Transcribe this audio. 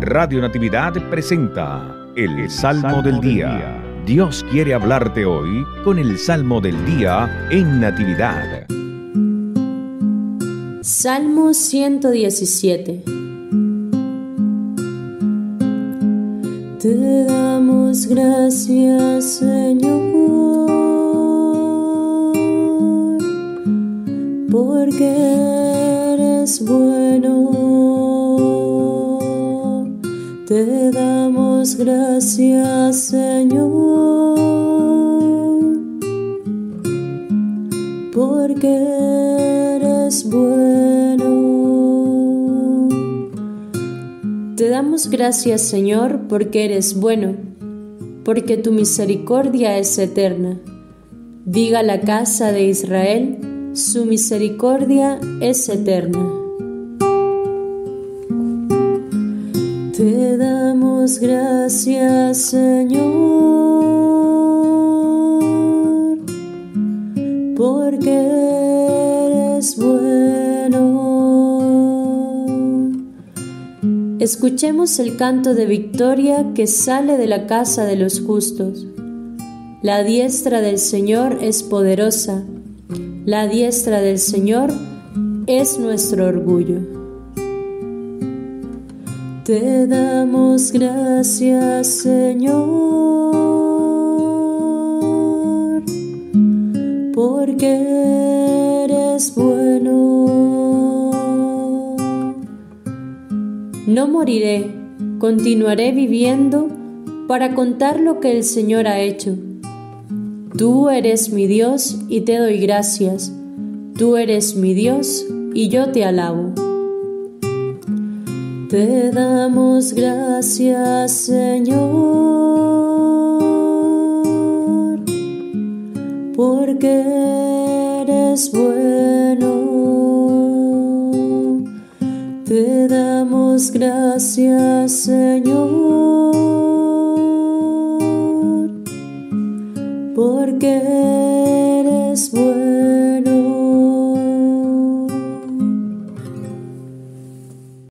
Radio Natividad presenta el, Salmo, del, día. Dios quiere hablarte hoy con el Salmo del Día en Natividad. Salmo 117 Te damos gracias, Señor, porque eres bueno. Te damos gracias, Señor, porque eres bueno. Te damos gracias, Señor, porque eres bueno, porque tu misericordia es eterna. Diga la casa de Israel, su misericordia es eterna. Te damos gracias, Señor, porque eres bueno Escuchemos el canto de victoria que sale de la casa de los justos. La diestra del Señor es poderosa, la diestra del Señor es nuestro orgullo. Te damos gracias, Señor, porque eres bueno No moriré, continuaré viviendo para contar lo que el Señor ha hecho. Tú eres mi Dios y te doy gracias. Tú eres mi Dios y yo te alabo. Te damos gracias, Señor, porque eres bueno te damos gracias, Señor, porque eres bueno.